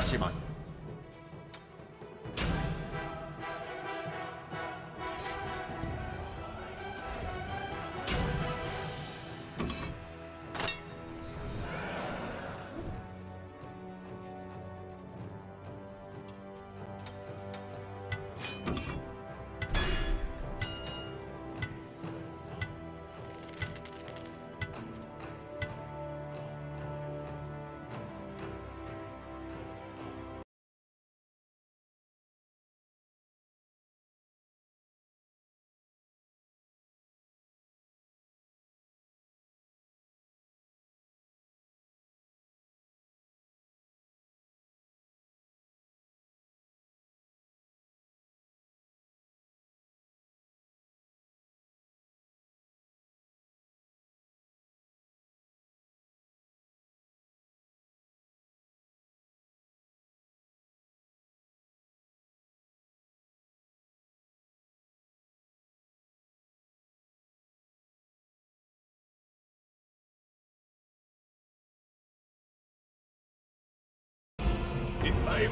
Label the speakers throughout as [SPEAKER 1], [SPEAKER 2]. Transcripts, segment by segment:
[SPEAKER 1] Pachimani.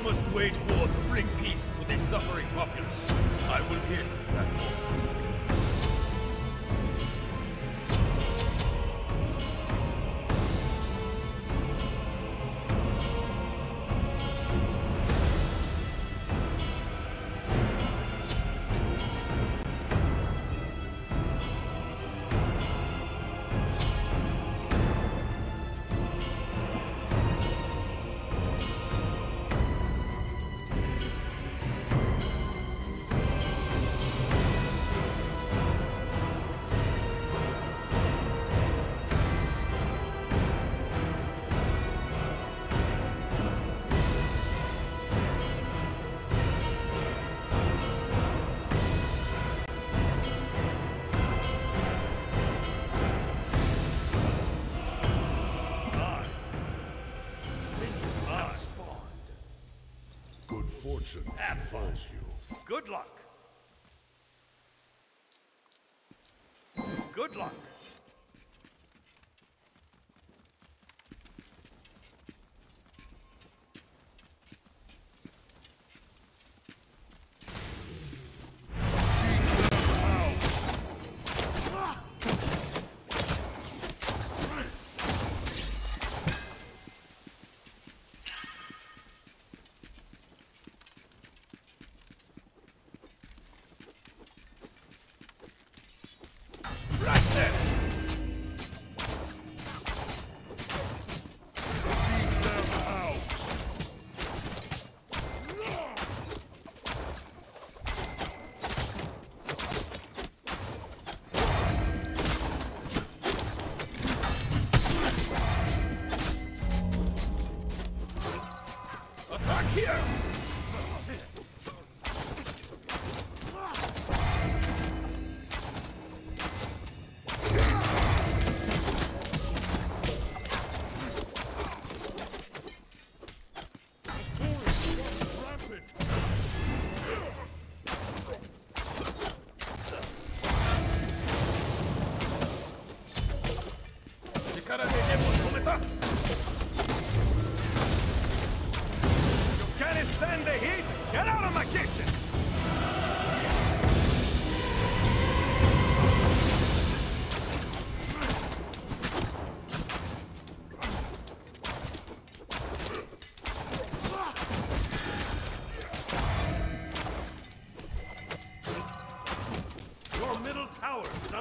[SPEAKER 1] must wait for
[SPEAKER 2] Good
[SPEAKER 1] luck. here!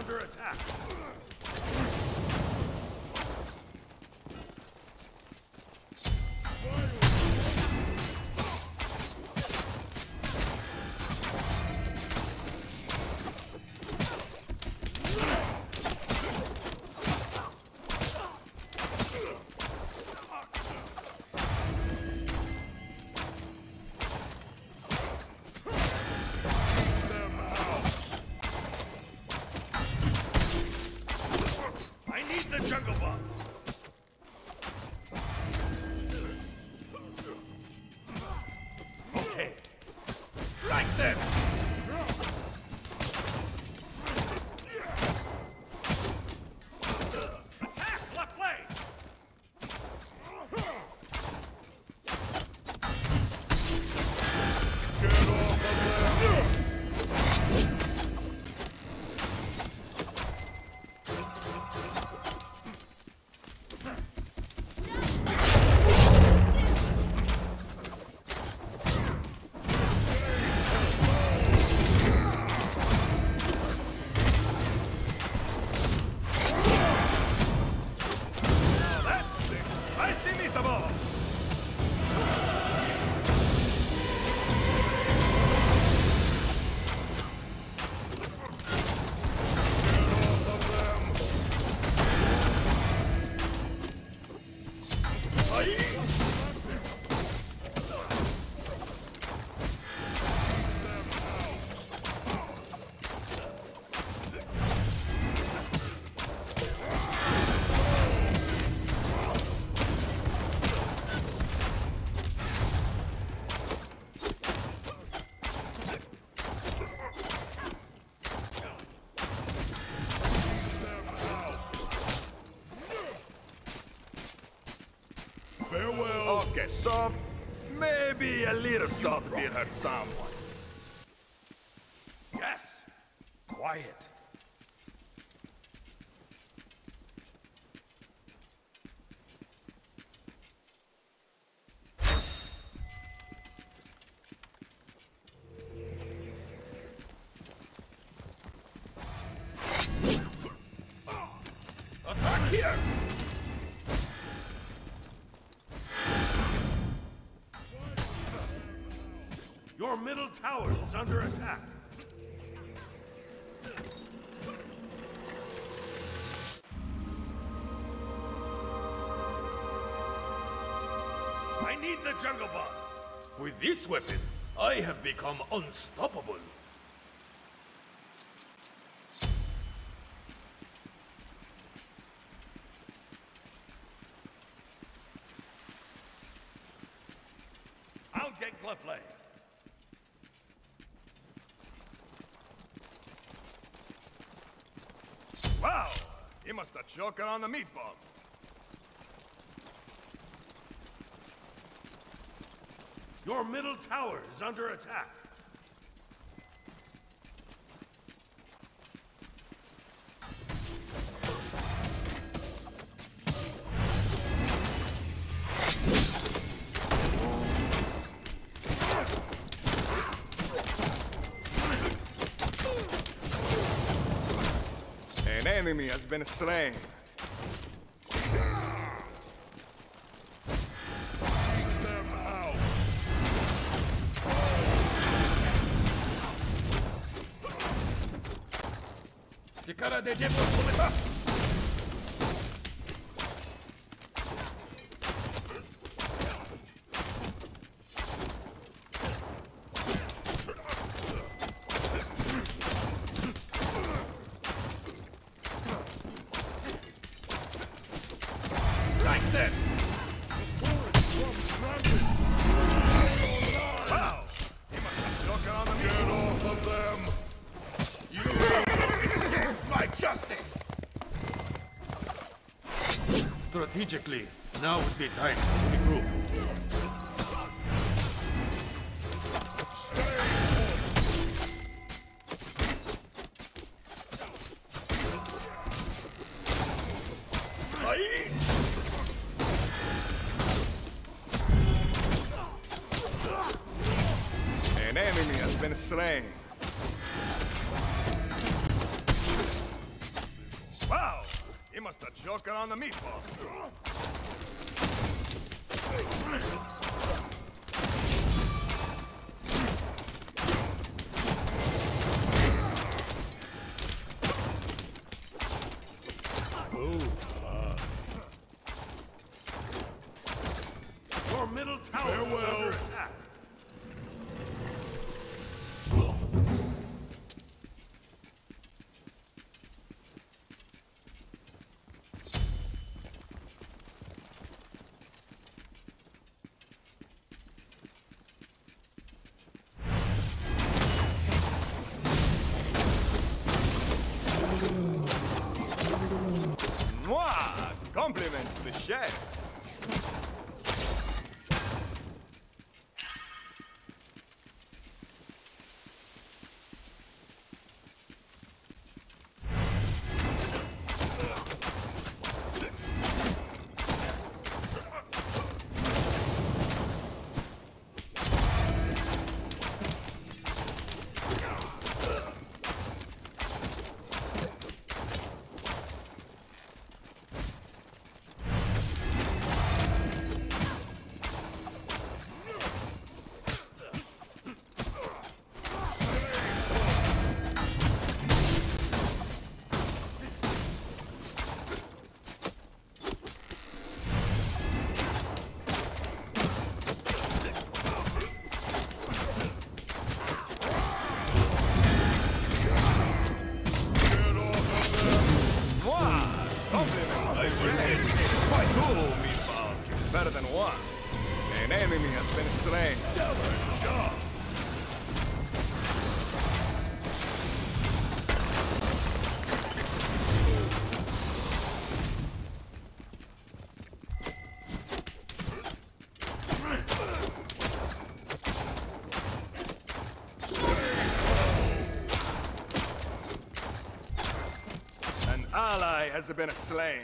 [SPEAKER 1] under attack. them!
[SPEAKER 3] Farewell.
[SPEAKER 4] Okay, so maybe a little salt did hurt someone.
[SPEAKER 1] Middle tower is under attack. I need the jungle buff. With this weapon, I have become unstoppable. I'll get Glyphley.
[SPEAKER 4] Wow! He must have choked on the meatball.
[SPEAKER 1] Your middle tower is under attack.
[SPEAKER 4] Been slain.
[SPEAKER 1] Tikara de Kumeta! Strategically, now would be time to regroup.
[SPEAKER 4] An enemy has been slain. On the meatball. The chef. ally has been
[SPEAKER 2] a
[SPEAKER 4] slain.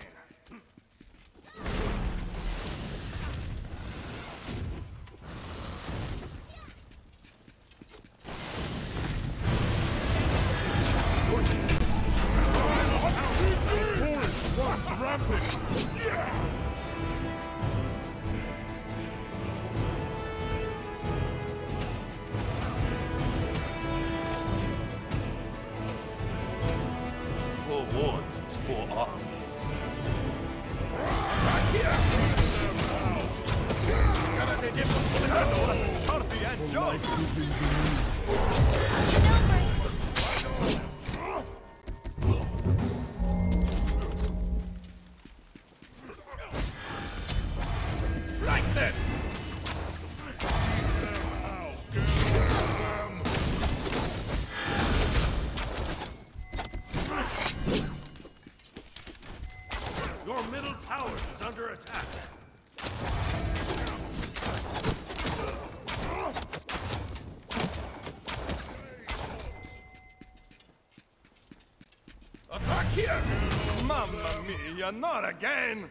[SPEAKER 4] Mia, not again!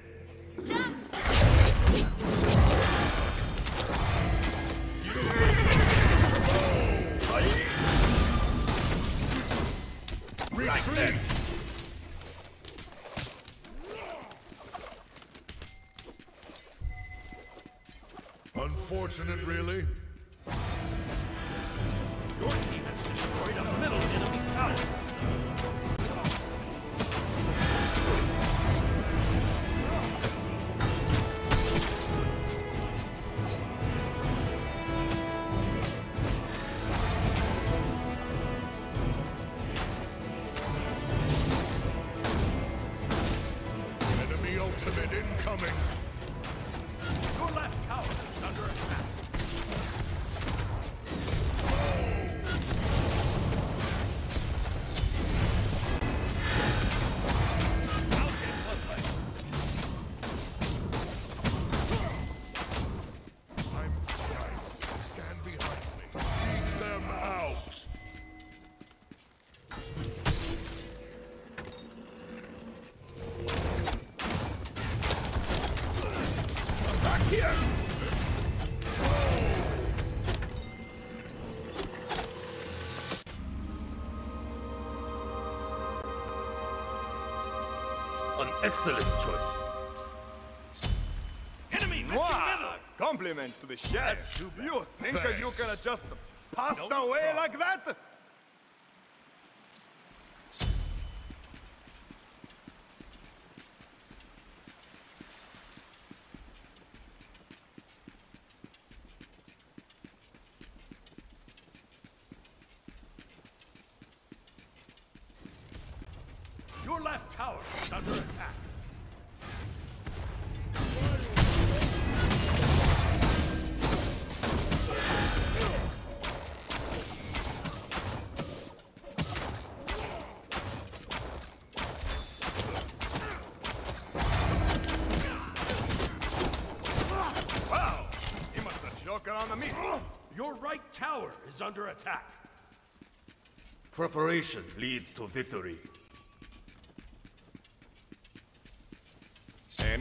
[SPEAKER 2] That!
[SPEAKER 5] Unfortunate, really?
[SPEAKER 2] Excellent choice. Enemy missing
[SPEAKER 4] Wow! Compliments to the chef. You think that you
[SPEAKER 5] Thanks.
[SPEAKER 4] can just pass
[SPEAKER 2] No
[SPEAKER 4] away
[SPEAKER 2] problem.
[SPEAKER 4] like that?
[SPEAKER 2] Left tower is under attack.
[SPEAKER 4] Wow! Must have on the meat.
[SPEAKER 2] Your right tower is under attack. Preparation leads to victory.
[SPEAKER 4] An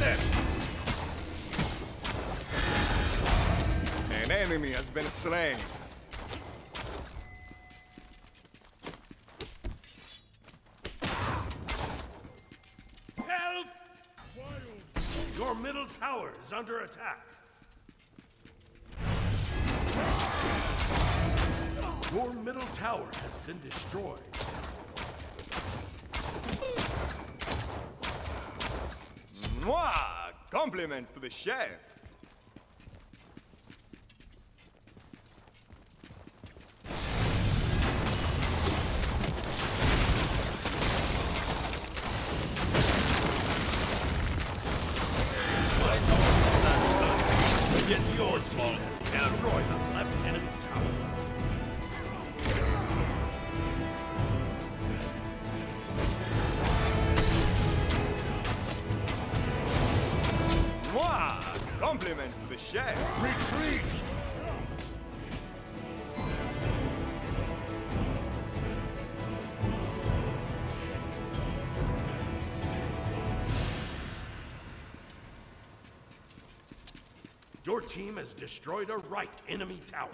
[SPEAKER 5] them!
[SPEAKER 4] An enemy has been slain. Help!
[SPEAKER 2] Your middle tower is under attack. Your middle tower has been destroyed.
[SPEAKER 4] Compliments to the chef.
[SPEAKER 2] Yet your team has
[SPEAKER 5] Retreat!
[SPEAKER 2] Your team has destroyed a right enemy tower.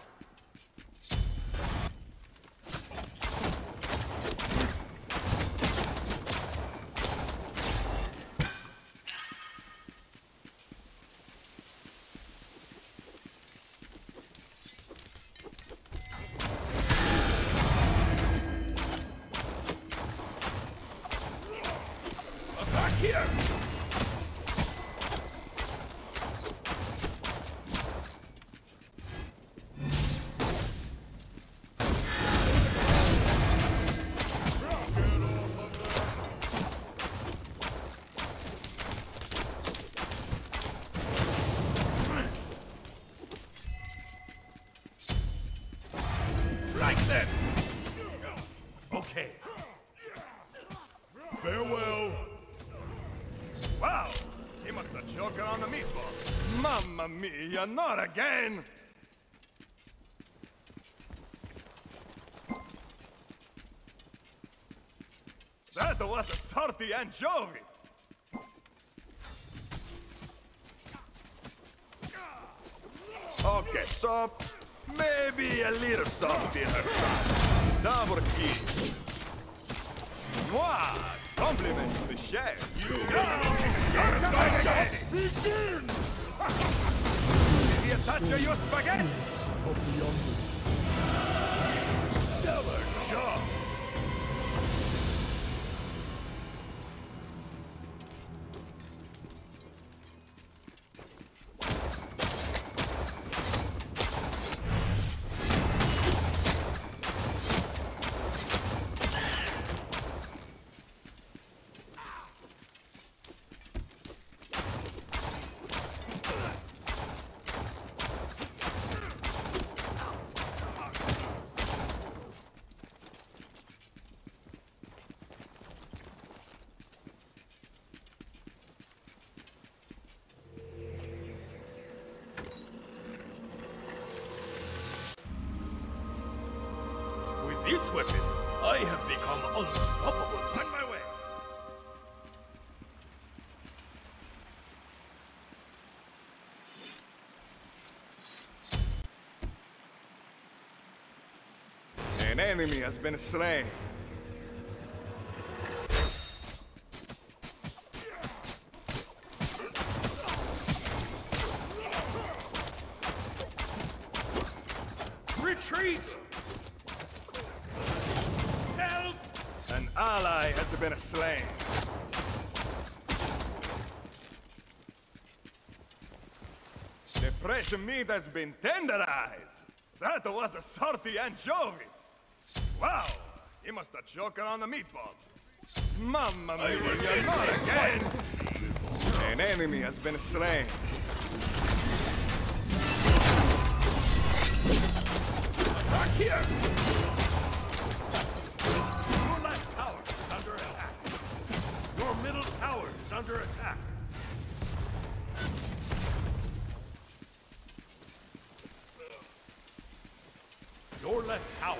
[SPEAKER 4] Mia, not again! That was a salty anchovy! Okay, so maybe a little salty her side. Double key. Mwah! Compliments to the chef. You Begin! You touch your spaghetti?
[SPEAKER 5] Stellar job!
[SPEAKER 2] Weapon, I have become unstoppable. On my way!
[SPEAKER 4] An enemy has been slain.
[SPEAKER 2] Retreat! Help!
[SPEAKER 4] An ally has been slain. The fresh meat has been tenderized. That was a salty anchovy. Wow, he must have choked on the meatball. Mamma mia, not again! An enemy has been slain.
[SPEAKER 2] Back here! Under attack. Your left tower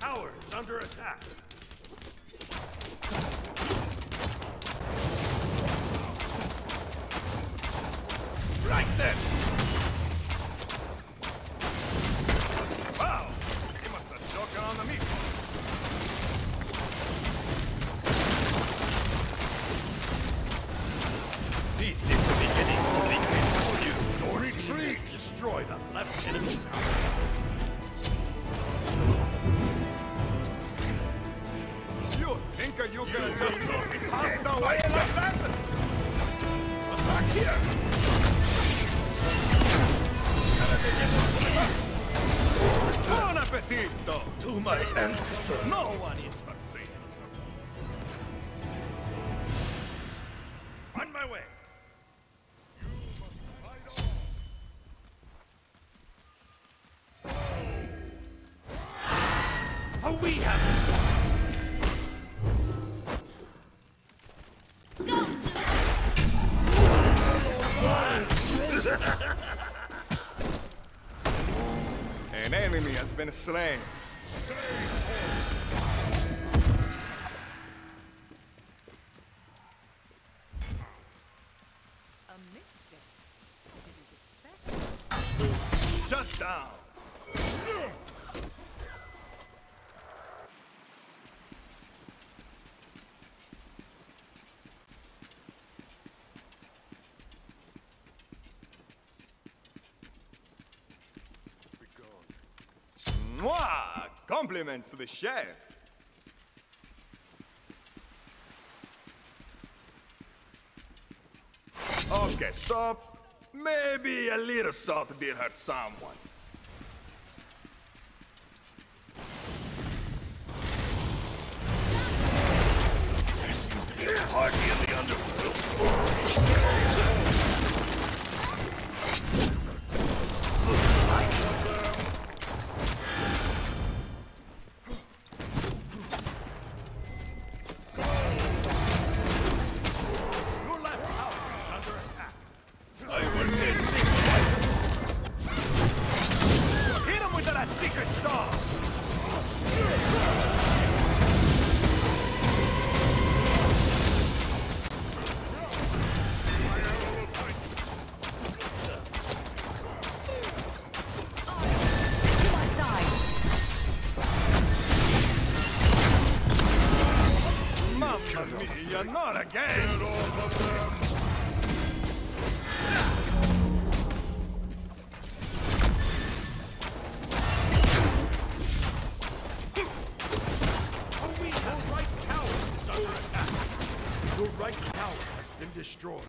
[SPEAKER 2] Towers under attack. Tito, to my ancestors.
[SPEAKER 4] No one is perfect. slain.
[SPEAKER 5] Stay.
[SPEAKER 4] Compliments to the chef. Okay, stop. maybe a little salt did hurt someone.
[SPEAKER 2] destroyed.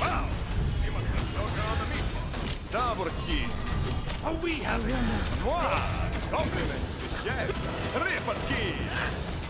[SPEAKER 4] Wow! You must have broken on the meatball. Double.
[SPEAKER 2] Oh, we have it.
[SPEAKER 4] Noir! Compliment to chef. Triple.